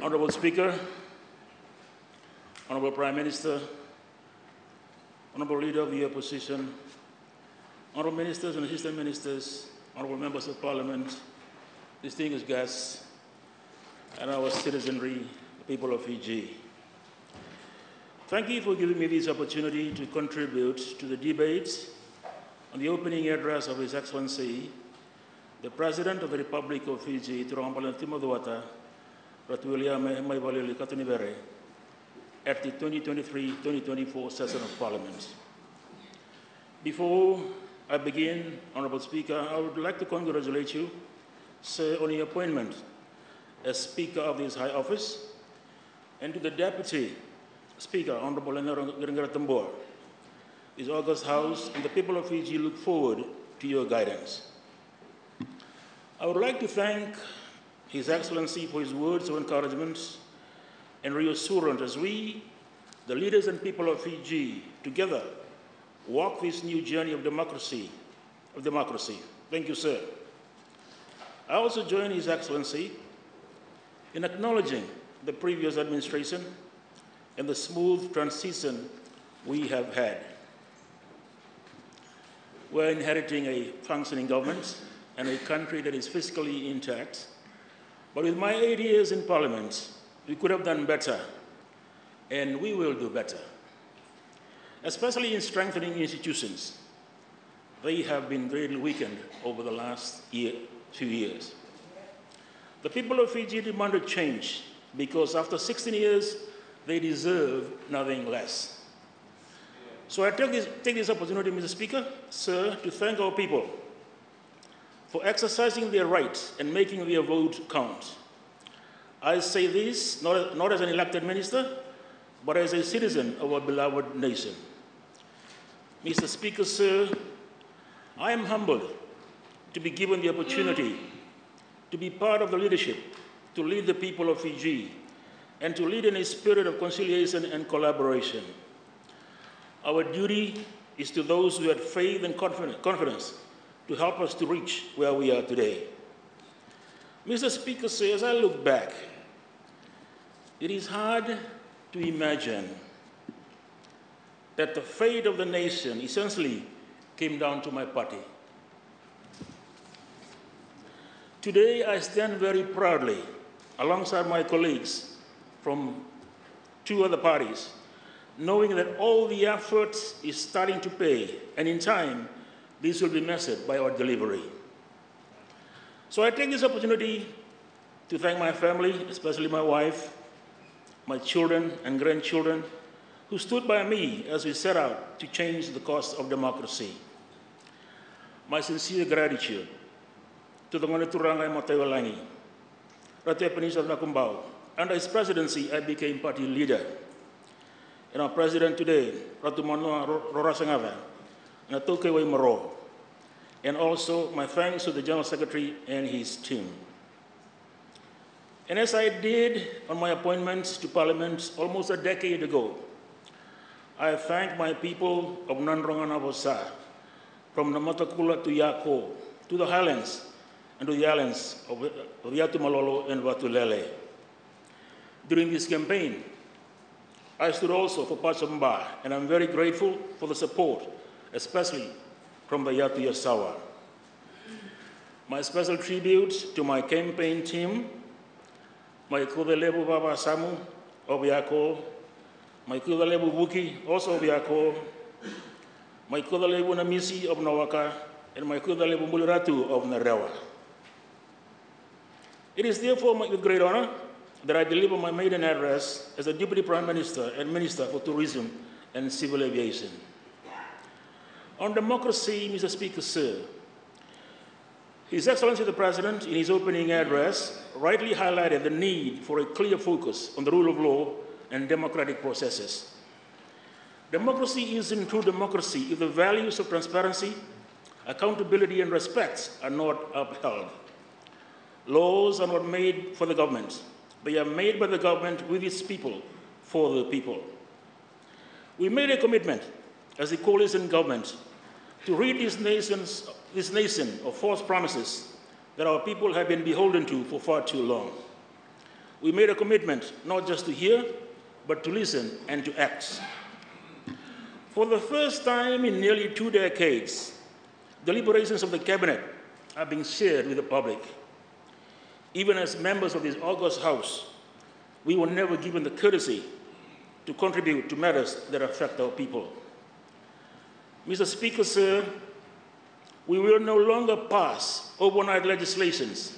Honorable Speaker, Honorable Prime Minister, Honorable Leader of the Opposition, Honorable Ministers and Assistant Ministers, Honorable Members of Parliament, distinguished guests, and our citizenry, the people of Fiji. Thank you for giving me this opportunity to contribute to the debate on the opening address of His Excellency, the President of the Republic of Fiji, Turangapalan Timoduata, Ratulia Maivalili Katunibere, at the 2023-2024 session of Parliament. Before I begin, Honorable Speaker, I would like to congratulate you, sir, on your appointment as Speaker of this High Office, and to the Deputy Speaker, Honorable Ngara Tambor, this August House, and the people of Fiji look forward to your guidance. I would like to thank His Excellency for his words of encouragement and reassurance as we, the leaders and people of Fiji, together walk this new journey of democracy, of democracy. Thank you, sir. I also join His Excellency in acknowledging the previous administration and the smooth transition we have had. We're inheriting a functioning government and a country that is fiscally intact. But with my eight years in Parliament, we could have done better, and we will do better, especially in strengthening institutions. They have been greatly weakened over the last year, few years. The people of Fiji demanded change because after 16 years, they deserve nothing less. So I take this, take this opportunity, Mr. Speaker, sir, to thank our people for exercising their right and making their vote count. I say this not, not as an elected minister, but as a citizen of our beloved nation. Mr. Speaker, sir, I am humbled to be given the opportunity to be part of the leadership, to lead the people of Fiji and to lead in a spirit of conciliation and collaboration. Our duty is to those who had faith and confidence to help us to reach where we are today. Mr. Speaker says, as I look back, it is hard to imagine that the fate of the nation essentially came down to my party. Today, I stand very proudly alongside my colleagues from two other parties, knowing that all the effort is starting to pay, and in time, this will be measured by our delivery. So I take this opportunity to thank my family, especially my wife, my children and grandchildren, who stood by me as we set out to change the course of democracy. My sincere gratitude to the Ngonituranga Matewalangi, Ratu Ebenezer Nakumbau, under his presidency, I became party leader. And our president today, Ratu Manoa Rorasangava, and Atokewe Maro. And also my thanks to the General Secretary and his team. And as I did on my appointment to Parliament almost a decade ago, I thank my people of Nadroga-Navosa, from Namatakula to Yako, to the Highlands, and to the islands of Yatu Malolo and Vatulele. During this campaign, I stood also for Pachamba, and I'm very grateful for the support, especially from the Yatu Yasawa. My special tribute to my campaign team, my Kudelebu Baba Samu of Yako, my Kudelebu Buki, also of Yako, my Kudelebu Namisi of Nawaka, and my Kudelebu Muliratu of Narewa. It is therefore with great honor that I deliver my maiden address as the Deputy Prime Minister and Minister for Tourism and Civil Aviation. On democracy, Mr. Speaker, sir, His Excellency the President, in his opening address, rightly highlighted the need for a clear focus on the rule of law and democratic processes. Democracy isn't true democracy if the values of transparency, accountability, and respect are not upheld. Laws are not made for the government, they are made by the government with its people, for the people. We made a commitment as a coalition government to rid this, nation's, this nation of false promises that our people have been beholden to for far too long. we made a commitment not just to hear, but to listen and to act. For the first time in nearly two decades, deliberations of the cabinet are being shared with the public. Even as members of this august house, we were never given the courtesy to contribute to matters that affect our people. Mr. Speaker, sir, we will no longer pass overnight legislations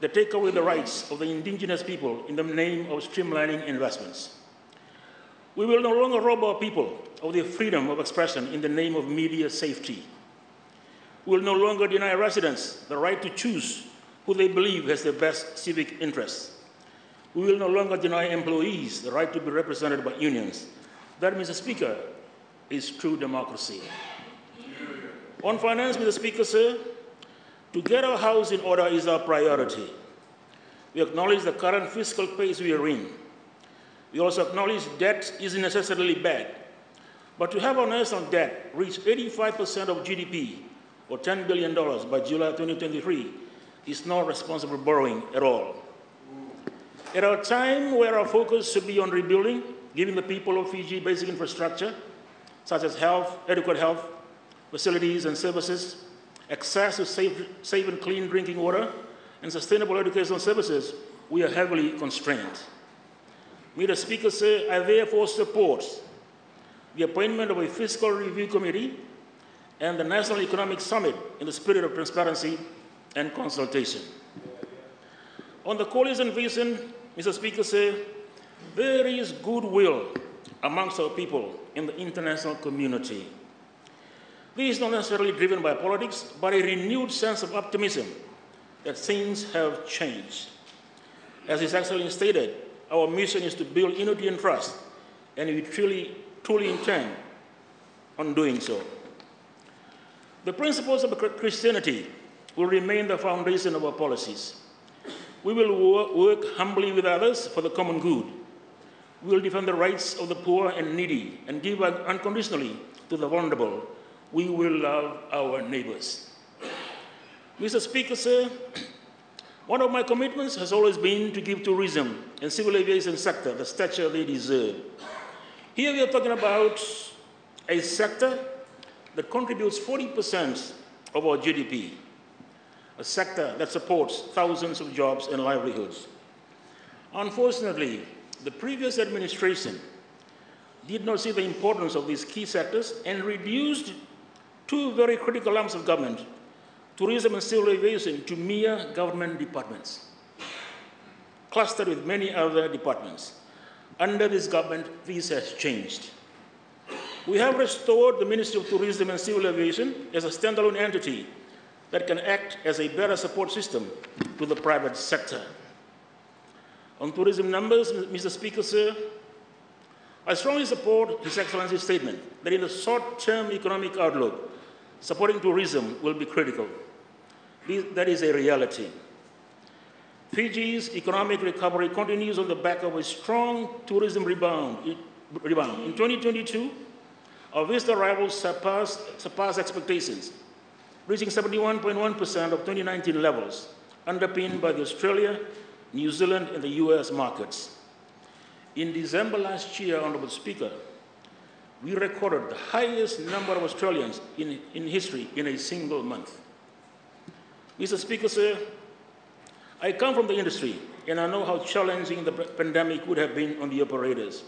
that take away the rights of the indigenous people in the name of streamlining investments. We will no longer rob our people of their freedom of expression in the name of media safety. We will no longer deny residents the right to choose who they believe has the best civic interests. We will no longer deny employees the right to be represented by unions. That, Mr. Speaker, is true democracy. On finance, Mr. Speaker, sir, to get our house in order is our priority. We acknowledge the current fiscal pace we are in. We also acknowledge debt isn't necessarily bad. But to have our national debt reach 85% of GDP, or $10 billion by July 2023, is not responsible borrowing at all. At a time where our focus should be on rebuilding, giving the people of Fiji basic infrastructure, such as health, adequate health, facilities and services, access to safe, safe and clean drinking water, and sustainable educational services, we are heavily constrained. Mr. Speaker, sir, I therefore support the appointment of a fiscal review committee and the National Economic Summit in the spirit of transparency and consultation. On the coalition vision, Mr. Speaker, sir, there is goodwill amongst our people in the international community. This is not necessarily driven by politics, but a renewed sense of optimism that things have changed. As His Excellency stated, our mission is to build unity and trust, and we truly, truly intend on doing so. The principles of Christianity will remain the foundation of our policies. We will work humbly with others for the common good. We will defend the rights of the poor and needy and give unconditionally to the vulnerable. We will love our neighbors. Mr. Speaker, sir, one of my commitments has always been to give tourism and civil aviation sector the stature they deserve. Here we are talking about a sector that contributes 40% of our GDP, a sector that supports thousands of jobs and livelihoods. Unfortunately, the previous administration did not see the importance of these key sectors and reduced two very critical arms of government tourism and civil aviation to mere government departments, clustered with many other departments. Under this government, this has changed. We have restored the Ministry of Tourism and Civil Aviation as a standalone entity that can act as a better support system to the private sector. On tourism numbers, Mr. Speaker, sir, I strongly support His Excellency's statement that in the short-term economic outlook, supporting tourism will be critical. That is a reality. Fiji's economic recovery continues on the back of a strong tourism rebound. In 2022, our visitor arrivals surpassed, surpassed expectations, reaching 71.1% of 2019 levels, underpinned by the Australia, New Zealand, and the US markets. In December last year, Honorable Speaker, we recorded the highest number of Australians in, in history in a single month. Mr. Speaker, sir, I come from the industry and I know how challenging the pandemic would have been on the operators.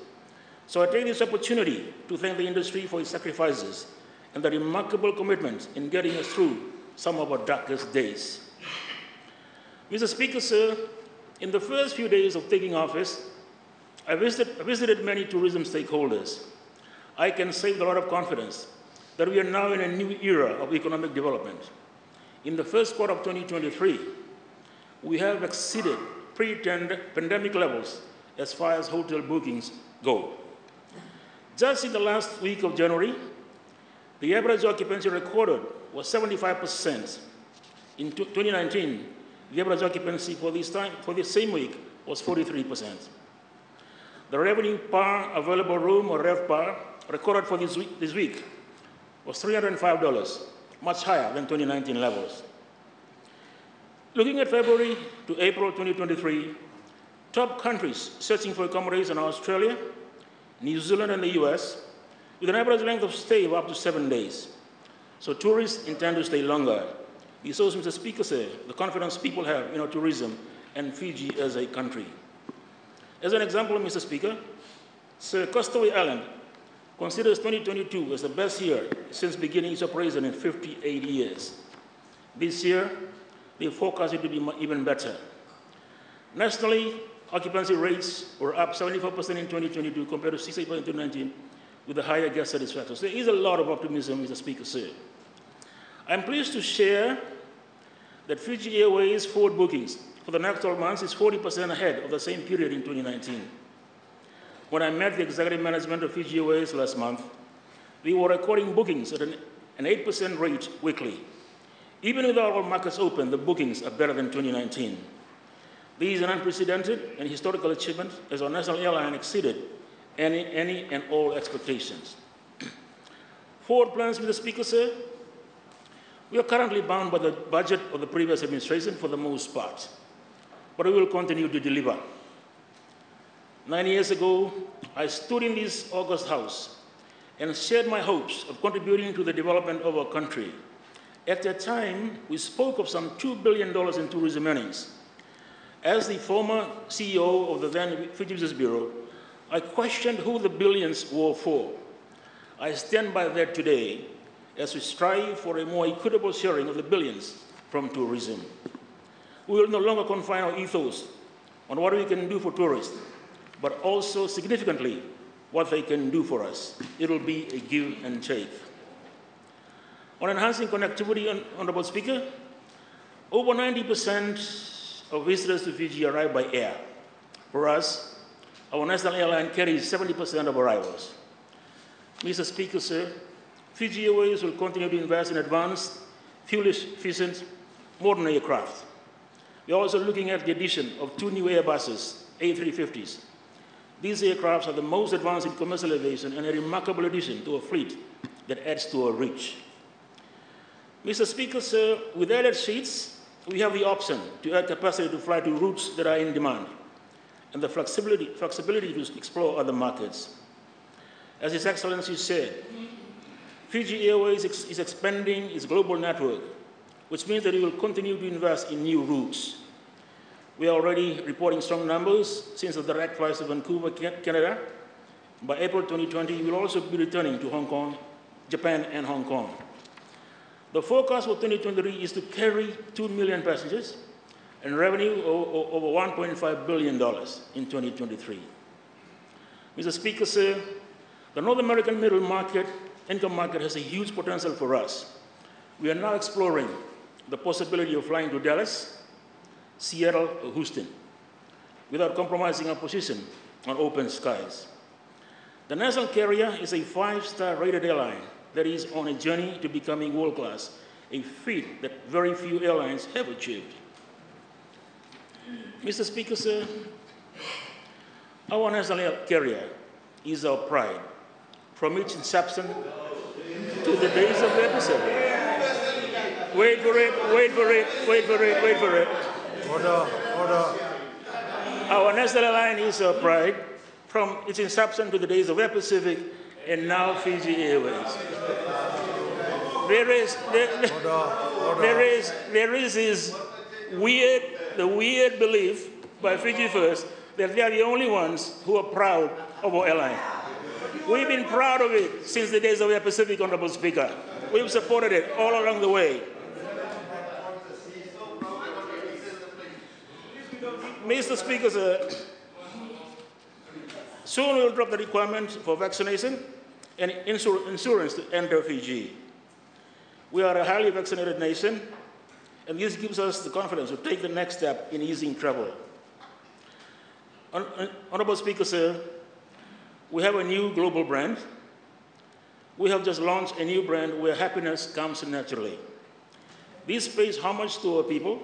So I take this opportunity to thank the industry for its sacrifices and the remarkable commitment in getting us through some of our darkest days. Mr. Speaker, sir, in the first few days of taking office, I visited, visited many tourism stakeholders. I can say with a lot of confidence that we are now in a new era of economic development. In the first quarter of 2023, we have exceeded pre-pandemic levels as far as hotel bookings go. Just in the last week of January, the average occupancy recorded was 75%. In 2019, the average occupancy for this, time, for this same week was 43%. The revenue per available room or RevPAR recorded for this week, this week was $305, much higher than 2019 levels. Looking at February to April 2023, Top countries searching for accommodation are Australia, New Zealand, and the US, with an average length of stay of up to seven days. So tourists intend to stay longer. This shows, Mr. Speaker, sir, the confidence people have in our tourism and Fiji as a country. As an example, Mr. Speaker, Sir Castaway Island considers 2022 as the best year since beginning its operation in 58 years. This year, they forecast it to be even better. Nationally, occupancy rates were up 74% in 2022 compared to 68% in 2019 with a higher guest satisfaction. So there is a lot of optimism, Mr. Speaker said. I'm pleased to share that Fiji Airways forward bookings for the next 12 months is 40% ahead of the same period in 2019. When I met the executive management of Fiji Airways last month, we were recording bookings at an, an 8% rate weekly. Even with our markets open, the bookings are better than 2019. This is an unprecedented and historical achievement as our national airline exceeded any, any and all expectations. Forward plans, Mr. Speaker, sir. We are currently bound by the budget of the previous administration for the most part, but we will continue to deliver. Nine years ago, I stood in this August House and shared my hopes of contributing to the development of our country. At that time, we spoke of some $2 billion in tourism earnings. As the former CEO of the then Fiji Bureau, I questioned who the billions were for. I stand by that today as we strive for a more equitable sharing of the billions from tourism. We will no longer confine our ethos on what we can do for tourists, but also significantly what they can do for us. It will be a give and take. On enhancing connectivity, Honorable Speaker, over 90% of visitors to Fiji arrive by air. For us, our national airline carries 70% of arrivals. Mr. Speaker, sir, Fiji Airways will continue to invest in advanced, fuel-efficient, modern aircraft. We are also looking at the addition of two new Airbuses, A350s. These aircrafts are the most advanced in commercial aviation and a remarkable addition to a fleet that adds to our reach. Mr. Speaker, sir, with added seats, we have the option to add capacity to fly to routes that are in demand and the flexibility, flexibility to explore other markets. As His Excellency said, Fiji Airways is expanding its global network, which means that it will continue to invest in new routes. We are already reporting strong numbers since the direct flights to Vancouver, Canada. By April 2020, we will also be returning to Hong Kong, Japan, and Hong Kong. The forecast for 2023 is to carry 2 million passengers and revenue over $1.5 billion in 2023. Mr. Speaker, sir, the North American middle market, income market has a huge potential for us. We are now exploring the possibility of flying to Dallas, Seattle, or Houston without compromising our position on open skies. The national carrier is a five-star rated airline that is on a journey to becoming world-class, a feat that very few airlines have achieved. Mr. Speaker, sir, our national carrier is our pride from its inception to the days of the episode. Wait for it, wait for it, wait for it, wait for it. Order, order. Our national airline is our pride from its inception to the days of Air Pacific and now Fiji Airways. There is, there, Order, order. there is, there is this weird the weird belief by Fiji First that they are the only ones who are proud of our airline. We've been proud of it since the days of Air Pacific, Honorable Speaker. We've supported it all along the way. Mr. Speaker, sir, soon we'll drop the requirement for vaccination and insur insurance to enter Fiji. We are a highly vaccinated nation, and this gives us the confidence to take the next step in easing travel. Honorable Speaker, sir, we have a new global brand. We have just launched a new brand where happiness comes naturally. This pays homage to our people,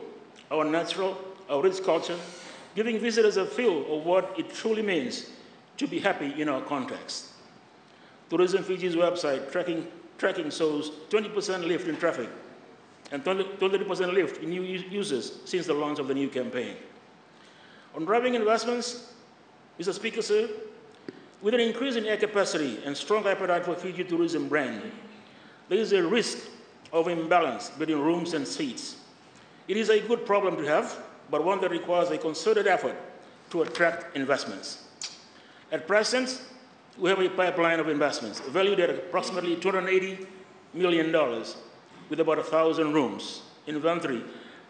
our natural, our rich culture, giving visitors a feel of what it truly means to be happy in our context. Tourism Fiji's website tracking, tracking shows 20% lift in traffic and 20% lift in new users since the launch of the new campaign. On driving investments, Mr. Speaker, sir, with an increase in air capacity and strong appetite for Fiji tourism brand, there is a risk of imbalance between rooms and seats. It is a good problem to have, but one that requires a concerted effort to attract investments. At present, we have a pipeline of investments valued at approximately $280 million with about 1,000 rooms inventory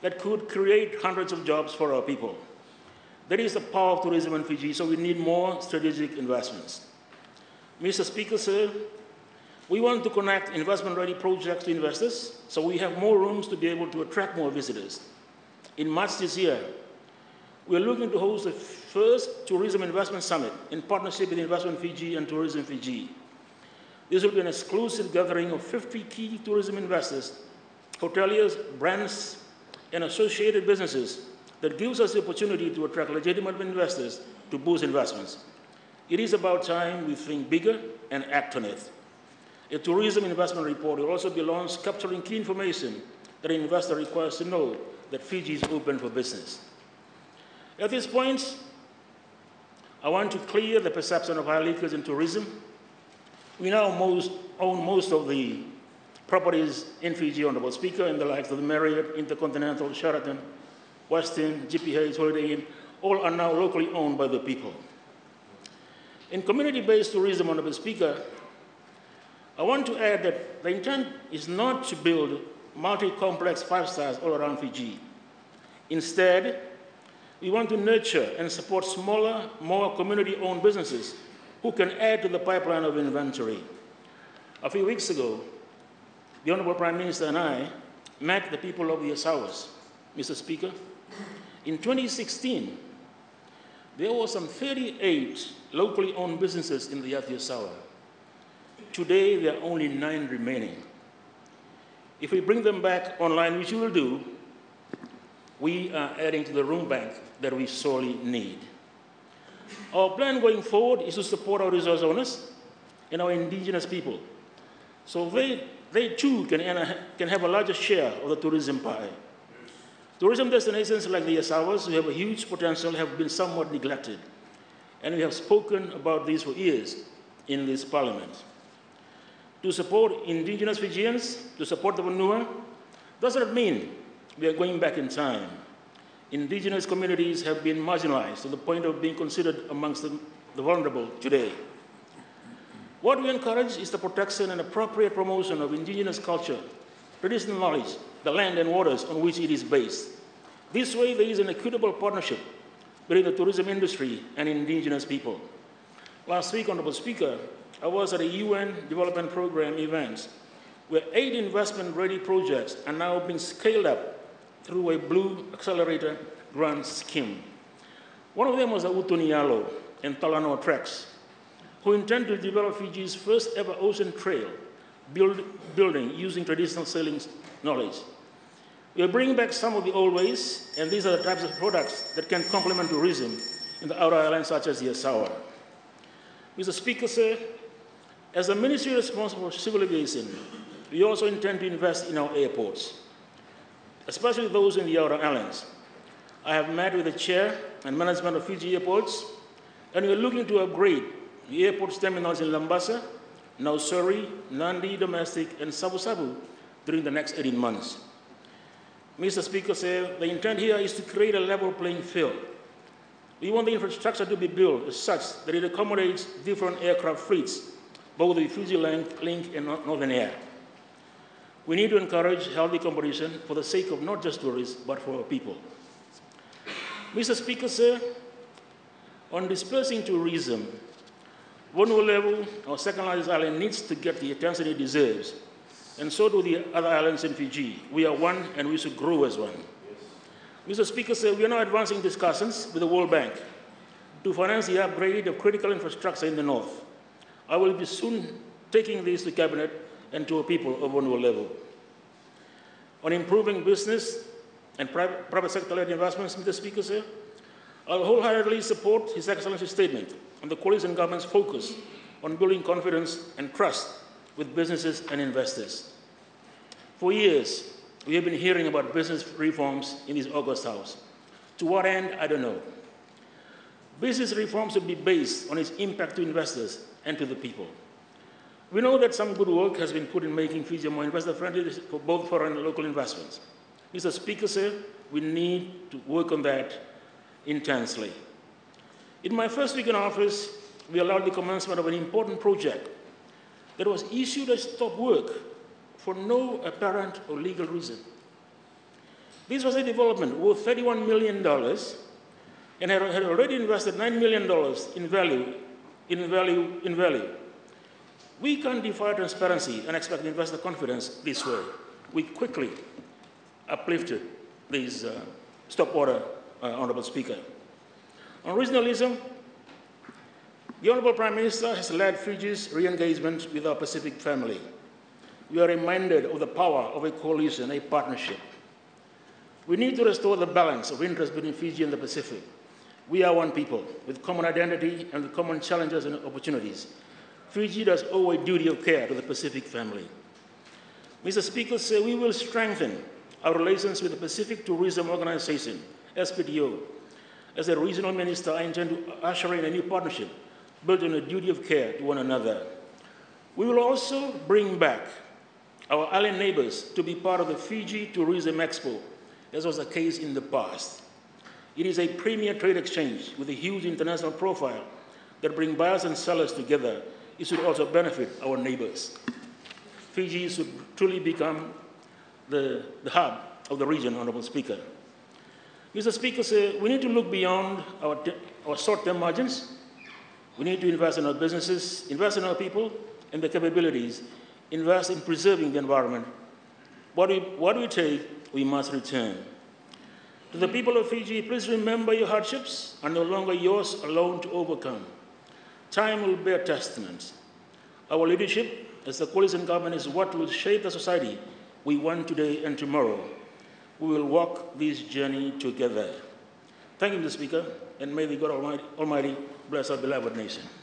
that could create hundreds of jobs for our people. That is the power of tourism in Fiji, so we need more strategic investments. Mr. Speaker, sir, we want to connect investment-ready projects to investors, so we have more rooms to be able to attract more visitors. In March this year, we are looking to host the first Tourism Investment Summit in partnership with Investment Fiji and Tourism Fiji. This will be an exclusive gathering of 50 key tourism investors, hoteliers, brands, and associated businesses that gives us the opportunity to attract legitimate investors to boost investments. It is about time we think bigger and act on it. A tourism investment report will also be launched capturing key information that an investor requires to know that Fiji is open for business. At this point, I want to clear the perception of high leakage in tourism. We now most, own most of the properties in Fiji, Honorable Speaker, in the likes of the Marriott, Intercontinental, Sheraton, Westin, GPH, Holiday Inn, all are now locally owned by the people. In community-based tourism, Honorable Speaker, I want to add that the intent is not to build multi-complex five stars all around Fiji. Instead, we want to nurture and support smaller, more community-owned businesses who can add to the pipeline of inventory. A few weeks ago, the Honorable Prime Minister and I met the people of the Yasawas, Mr. Speaker. In 2016, there were some 38 locally owned businesses in the Yatu Yasawa. Today, there are only nine remaining. If we bring them back online, which we will do, we are adding to the room bank that we sorely need. Our plan going forward is to support our resource owners and our indigenous people. So they, they too can, can have a larger share of the tourism pie. Tourism destinations like the Yasawas, who have a huge potential, have been somewhat neglected. And we have spoken about this for years in this parliament to support indigenous Fijians, to support the Vanua, does not mean we are going back in time. Indigenous communities have been marginalized to the point of being considered amongst the, the vulnerable today. What we encourage is the protection and appropriate promotion of indigenous culture, traditional knowledge, the land and waters on which it is based. This way, there is an equitable partnership between the tourism industry and indigenous people. Last week, Honorable Speaker, I was at a UN Development Program event where eight investment-ready projects are now being scaled up through a Blue Accelerator grant scheme. One of them was the Uto ni Yalo and Talanoa Treks, who intend to develop Fiji's first ever ocean trail build, building using traditional sailing knowledge. We are bringing back some of the old ways, and these are the types of products that can complement tourism in the outer islands such as the Yasawa. Mr. Speaker, sir, as a ministry responsible for civil aviation, we also intend to invest in our airports, especially those in the outer islands. I have met with the chair and management of Fiji airports, and we are looking to upgrade the airport terminals in Labasa, Nausori, Nadi domestic, and Savusavu during the next 18 months. Mr. Speaker said the intent here is to create a level playing field. We want the infrastructure to be built as such that it accommodates different aircraft fleets both the Fiji Link, and Northern Air. We need to encourage healthy competition for the sake of not just tourists, but for our people. Mr. Speaker, sir, on dispersing tourism, Vanua Levu, our second largest island, needs to get the attention it deserves. And so do the other islands in Fiji. We are one and we should grow as one. Yes. Mr. Speaker, sir, we are now advancing discussions with the World Bank to finance the upgrade of critical infrastructure in the north. I will be soon taking this to Cabinet and to a people of Vanua Levu. On improving business and private, private sector-led investments, Mr. Speaker, sir, I'll wholeheartedly support His Excellency's statement on the coalition government's focus on building confidence and trust with businesses and investors. For years, we have been hearing about business reforms in this August House. To what end, I don't know. Business reforms should be based on its impact to investors and to the people. We know that some good work has been put in making Fiji more investor-friendly for both foreign and local investments. Mr. Speaker said we need to work on that intensely. In my first week in office, we allowed the commencement of an important project that was issued a stop work for no apparent or legal reason. This was a development worth $31 million and had already invested $9 million in value, in value, in value. We can't defy transparency and expect investor confidence this way. We quickly uplifted this uh, stop order, uh, Honorable Speaker. On regionalism, the Honorable Prime Minister has led Fiji's re-engagement with our Pacific family. We are reminded of the power of a coalition, a partnership. We need to restore the balance of interest between Fiji and the Pacific. We are one people with common identity and common challenges and opportunities. Fiji does owe a duty of care to the Pacific family. Mr. Speaker, we will strengthen our relations with the Pacific Tourism Organization, SPTO. As a regional minister, I intend to usher in a new partnership built on a duty of care to one another. We will also bring back our island neighbors to be part of the Fiji Tourism Expo, as was the case in the past. It is a premier trade exchange with a huge international profile that brings buyers and sellers together. It should also benefit our neighbors. Fiji should truly become the, the hub of the region, Honorable Speaker. Mr. Speaker, say we need to look beyond our, our short-term margins we need to invest in our businesses, invest in our people and their capabilities, invest in preserving the environment. What we, what we take, we must return. To the people of Fiji, please remember your hardships are no longer yours alone to overcome. Time will bear testament. Our leadership as the coalition government is what will shape the society we want today and tomorrow. We will walk this journey together. Thank you, Mr. Speaker, and may the God Almighty, Almighty bless beloved nation.